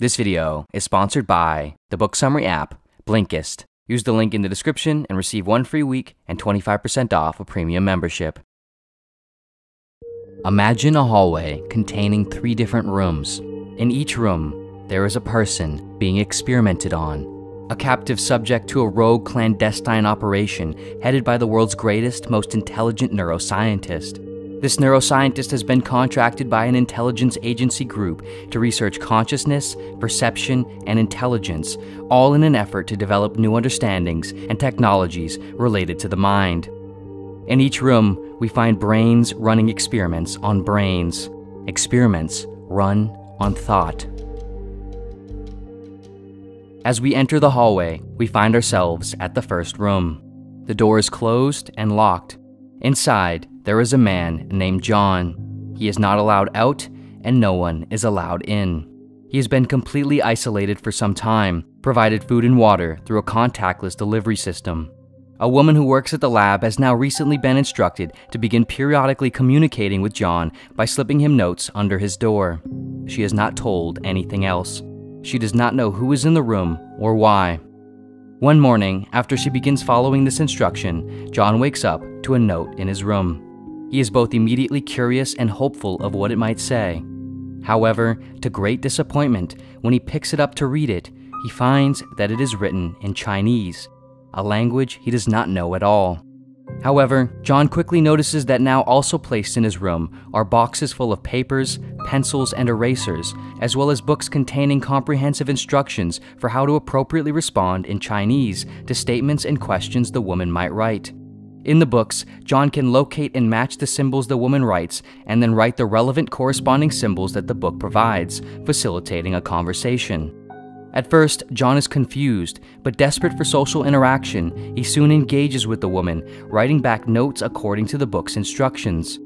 This video is sponsored by the book summary app, Blinkist. Use the link in the description and receive one free week and 25% off a premium membership. Imagine a hallway containing three different rooms. In each room, there is a person being experimented on, a captive subject to a rogue clandestine operation headed by the world's greatest, most intelligent neuroscientist. This neuroscientist has been contracted by an intelligence agency group to research consciousness, perception, and intelligence, all in an effort to develop new understandings and technologies related to the mind. In each room, we find brains running experiments on brains, experiments run on thought. As we enter the hallway, we find ourselves at the first room. The door is closed and locked. Inside, there is a man named John. He is not allowed out, and no one is allowed in. He has been completely isolated for some time, provided food and water through a contactless delivery system. A woman who works at the lab has now recently been instructed to begin periodically communicating with John by slipping him notes under his door. She has not told anything else. She does not know who is in the room or why. One morning, after she begins following this instruction, John wakes up to a note in his room. He is both immediately curious and hopeful of what it might say. However, to great disappointment, when he picks it up to read it, he finds that it is written in Chinese, a language he does not know at all. However, John quickly notices that now also placed in his room are boxes full of papers, pencils, and erasers, as well as books containing comprehensive instructions for how to appropriately respond in Chinese to statements and questions the woman might write. In the books, John can locate and match the symbols the woman writes and then write the relevant corresponding symbols that the book provides, facilitating a conversation. At first, John is confused, but desperate for social interaction, he soon engages with the woman, writing back notes according to the book's instructions.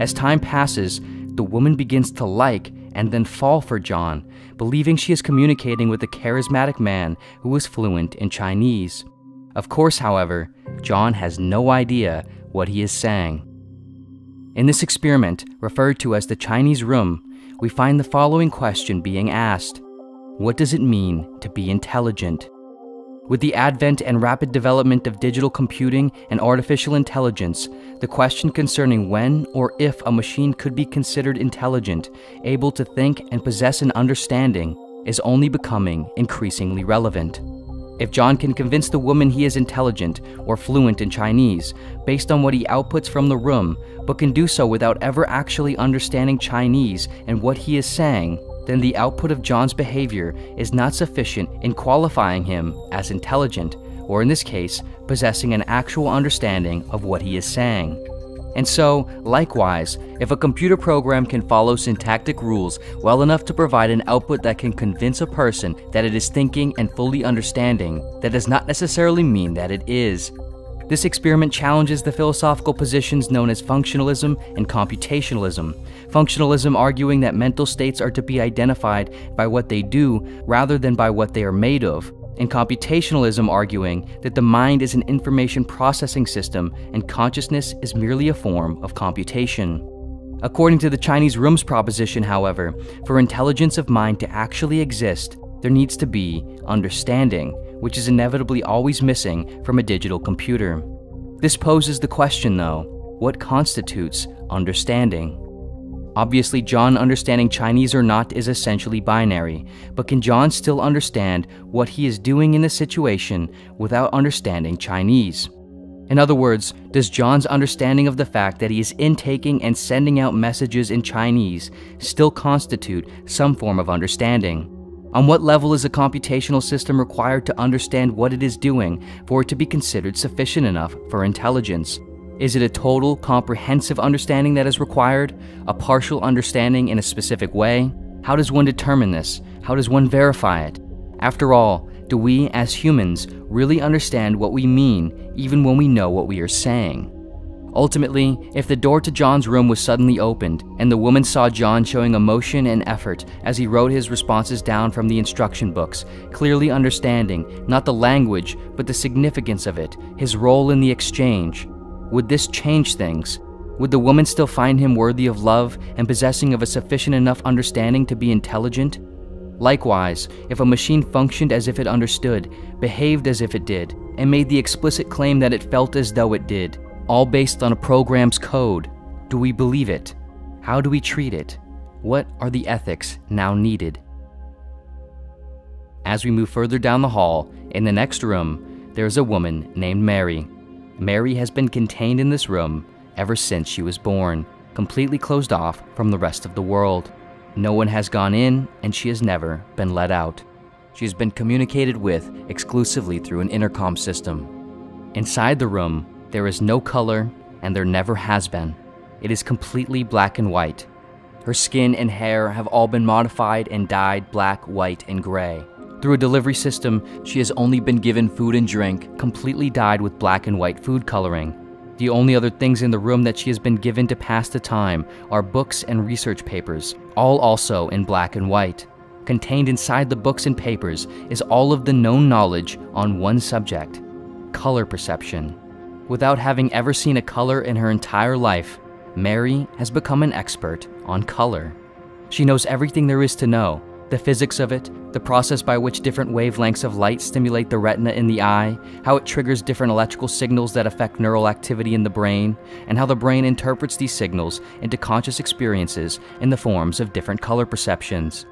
As time passes, the woman begins to like and then fall for John, believing she is communicating with a charismatic man who is fluent in Chinese. Of course, however, John has no idea what he is saying. In this experiment, referred to as the Chinese room, we find the following question being asked What does it mean to be intelligent? With the advent and rapid development of digital computing and artificial intelligence, the question concerning when or if a machine could be considered intelligent, able to think and possess an understanding, is only becoming increasingly relevant. If John can convince the woman he is intelligent or fluent in Chinese based on what he outputs from the room, but can do so without ever actually understanding Chinese and what he is saying, then the output of John's behavior is not sufficient in qualifying him as intelligent, or in this case, possessing an actual understanding of what he is saying. And so, likewise, if a computer program can follow syntactic rules well enough to provide an output that can convince a person that it is thinking and fully understanding, that does not necessarily mean that it is. This experiment challenges the philosophical positions known as functionalism and computationalism. Functionalism arguing that mental states are to be identified by what they do rather than by what they are made of, and computationalism arguing that the mind is an information processing system and consciousness is merely a form of computation. According to the Chinese rooms proposition, however, for intelligence of mind to actually exist, there needs to be understanding, which is inevitably always missing from a digital computer. This poses the question, though what constitutes understanding? Obviously, John understanding Chinese or not is essentially binary, but can John still understand what he is doing in the situation without understanding Chinese? In other words, does John's understanding of the fact that he is intaking and sending out messages in Chinese still constitute some form of understanding? On what level is a computational system required to understand what it is doing for it to be considered sufficient enough for intelligence? Is it a total, comprehensive understanding that is required? A partial understanding in a specific way? How does one determine this? How does one verify it? After all, do we as humans really understand what we mean even when we know what we are saying? Ultimately, if the door to John's room was suddenly opened and the woman saw John showing emotion and effort as he wrote his responses down from the instruction books, clearly understanding not the language but the significance of it, his role in the exchange, would this change things? Would the woman still find him worthy of love and possessing of a sufficient enough understanding to be intelligent? Likewise, if a machine functioned as if it understood, behaved as if it did, and made the explicit claim that it felt as though it did, all based on a program's code, do we believe it? How do we treat it? What are the ethics now needed? As we move further down the hall, in the next room, there is a woman named Mary. Mary has been contained in this room ever since she was born, completely closed off from the rest of the world. No one has gone in, and she has never been let out. She has been communicated with exclusively through an intercom system. Inside the room, there is no color, and there never has been. It is completely black and white. Her skin and hair have all been modified and dyed black, white, and gray. Through a delivery system, she has only been given food and drink, completely dyed with black and white food coloring. The only other things in the room that she has been given to pass the time are books and research papers, all also in black and white. Contained inside the books and papers is all of the known knowledge on one subject color perception. Without having ever seen a color in her entire life, Mary has become an expert on color. She knows everything there is to know the physics of it, the process by which different wavelengths of light stimulate the retina in the eye, how it triggers different electrical signals that affect neural activity in the brain, and how the brain interprets these signals into conscious experiences in the forms of different color perceptions.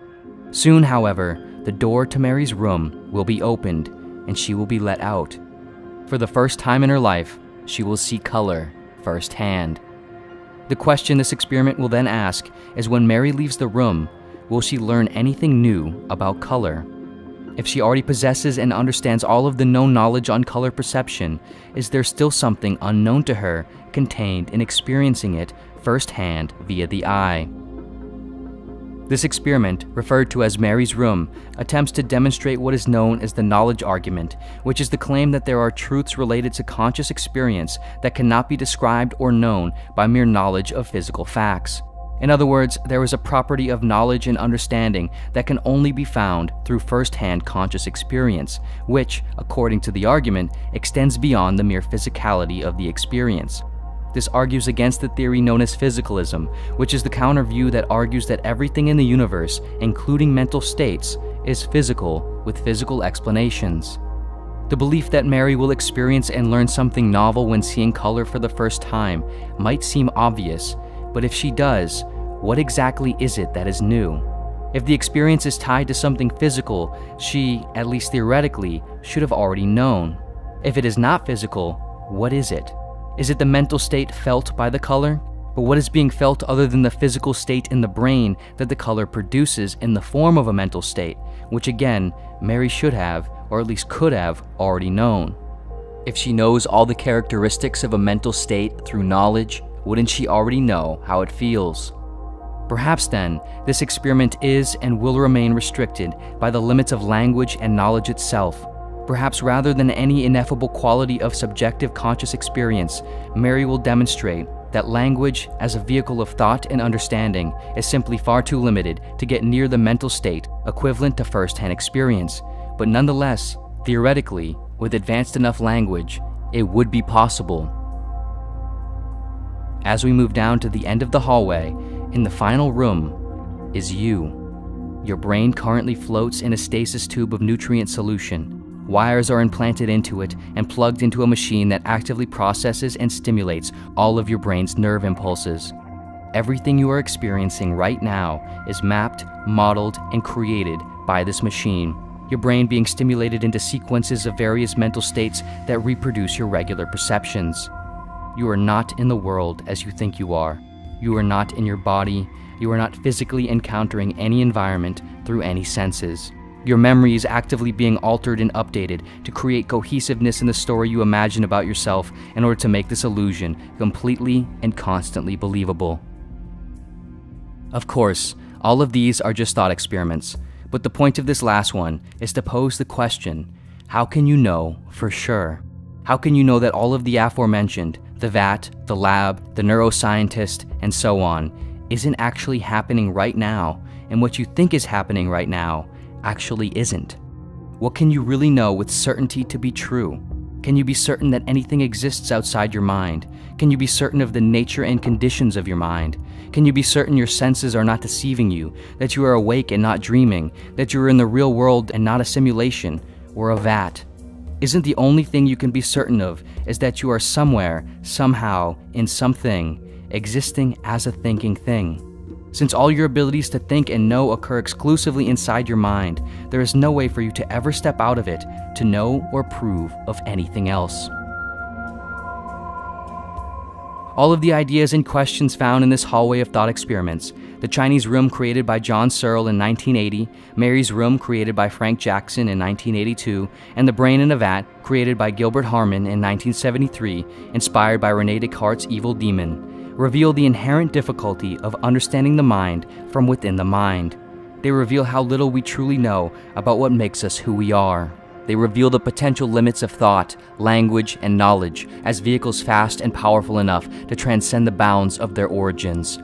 Soon, however, the door to Mary's room will be opened and she will be let out. For the first time in her life, she will see color firsthand. The question this experiment will then ask is when Mary leaves the room, will she learn anything new about color? If she already possesses and understands all of the known knowledge on color perception, is there still something unknown to her contained in experiencing it firsthand via the eye? This experiment, referred to as Mary's Room, attempts to demonstrate what is known as the knowledge argument, which is the claim that there are truths related to conscious experience that cannot be described or known by mere knowledge of physical facts. In other words, there is a property of knowledge and understanding that can only be found through first hand conscious experience, which, according to the argument, extends beyond the mere physicality of the experience. This argues against the theory known as physicalism, which is the counter view that argues that everything in the universe, including mental states, is physical with physical explanations. The belief that Mary will experience and learn something novel when seeing color for the first time might seem obvious, but if she does, what exactly is it that is new? If the experience is tied to something physical, she, at least theoretically, should have already known. If it is not physical, what is it? Is it the mental state felt by the color? But what is being felt other than the physical state in the brain that the color produces in the form of a mental state, which again, Mary should have, or at least could have, already known? If she knows all the characteristics of a mental state through knowledge, wouldn't she already know how it feels? Perhaps then, this experiment is and will remain restricted by the limits of language and knowledge itself, Perhaps rather than any ineffable quality of subjective conscious experience, Mary will demonstrate that language, as a vehicle of thought and understanding, is simply far too limited to get near the mental state equivalent to first hand experience. But nonetheless, theoretically, with advanced enough language, it would be possible. As we move down to the end of the hallway, in the final room is you. Your brain currently floats in a stasis tube of nutrient solution. Wires are implanted into it and plugged into a machine that actively processes and stimulates all of your brain's nerve impulses. Everything you are experiencing right now is mapped, modeled, and created by this machine, your brain being stimulated into sequences of various mental states that reproduce your regular perceptions. You are not in the world as you think you are. You are not in your body. You are not physically encountering any environment through any senses. Your memory is actively being altered and updated to create cohesiveness in the story you imagine about yourself in order to make this illusion completely and constantly believable. Of course, all of these are just thought experiments, but the point of this last one is to pose the question how can you know for sure? How can you know that all of the aforementioned, the VAT, the lab, the neuroscientist, and so on, isn't actually happening right now, and what you think is happening right now actually isn't? What can you really know with certainty to be true? Can you be certain that anything exists outside your mind? Can you be certain of the nature and conditions of your mind? Can you be certain your senses are not deceiving you, that you are awake and not dreaming, that you are in the real world and not a simulation, or a vat? Isn't the only thing you can be certain of is that you are somewhere, somehow, in something, existing as a thinking thing? Since all your abilities to think and know occur exclusively inside your mind, there is no way for you to ever step out of it to know or prove of anything else. All of the ideas and questions found in this hallway of thought experiments the Chinese room created by John Searle in 1980, Mary's room created by Frank Jackson in 1982, and The Brain in a Vat created by Gilbert Harman in 1973, inspired by Rene Descartes' Evil Demon reveal the inherent difficulty of understanding the mind from within the mind. They reveal how little we truly know about what makes us who we are. They reveal the potential limits of thought, language, and knowledge as vehicles fast and powerful enough to transcend the bounds of their origins.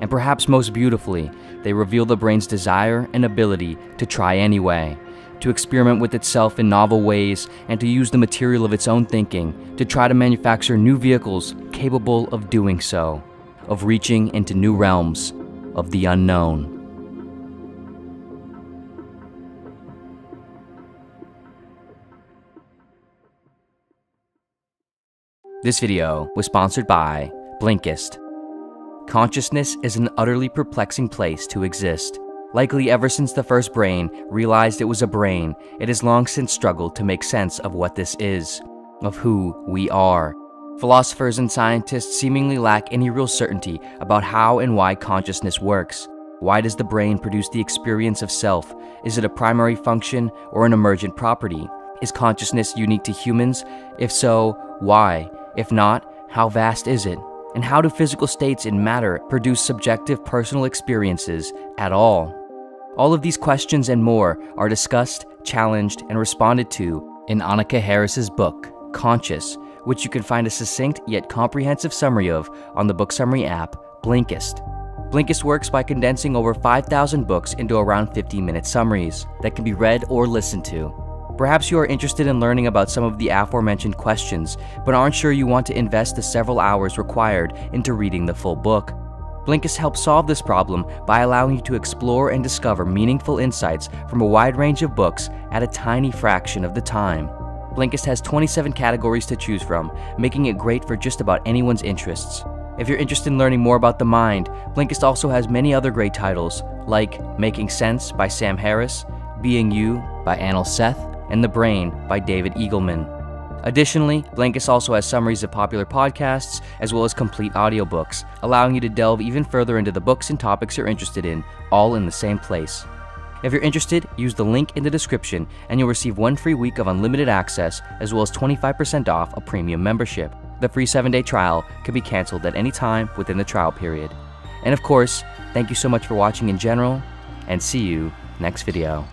And perhaps most beautifully, they reveal the brain's desire and ability to try anyway, to experiment with itself in novel ways, and to use the material of its own thinking to try to manufacture new vehicles capable of doing so, of reaching into new realms of the unknown. This video was sponsored by Blinkist. Consciousness is an utterly perplexing place to exist. Likely ever since the first brain realized it was a brain, it has long since struggled to make sense of what this is, of who we are. Philosophers and scientists seemingly lack any real certainty about how and why consciousness works. Why does the brain produce the experience of self? Is it a primary function or an emergent property? Is consciousness unique to humans? If so, why? If not, how vast is it? And how do physical states in matter produce subjective personal experiences at all? All of these questions and more are discussed, challenged, and responded to in Annaka Harris's book, Conscious, which you can find a succinct yet comprehensive summary of on the book summary app, Blinkist. Blinkist works by condensing over 5,000 books into around 15 minute summaries that can be read or listened to. Perhaps you are interested in learning about some of the aforementioned questions, but aren't sure you want to invest the several hours required into reading the full book. Blinkist helps solve this problem by allowing you to explore and discover meaningful insights from a wide range of books at a tiny fraction of the time. Blinkist has 27 categories to choose from, making it great for just about anyone's interests. If you're interested in learning more about the mind, Blinkist also has many other great titles, like Making Sense by Sam Harris, Being You by Anil Seth, and The Brain by David Eagleman. Additionally, Blinkist also has summaries of popular podcasts as well as complete audiobooks, allowing you to delve even further into the books and topics you're interested in, all in the same place. If you're interested, use the link in the description and you'll receive one free week of unlimited access as well as 25% off a premium membership. The free 7-day trial can be canceled at any time within the trial period. And of course, thank you so much for watching in general, and see you next video.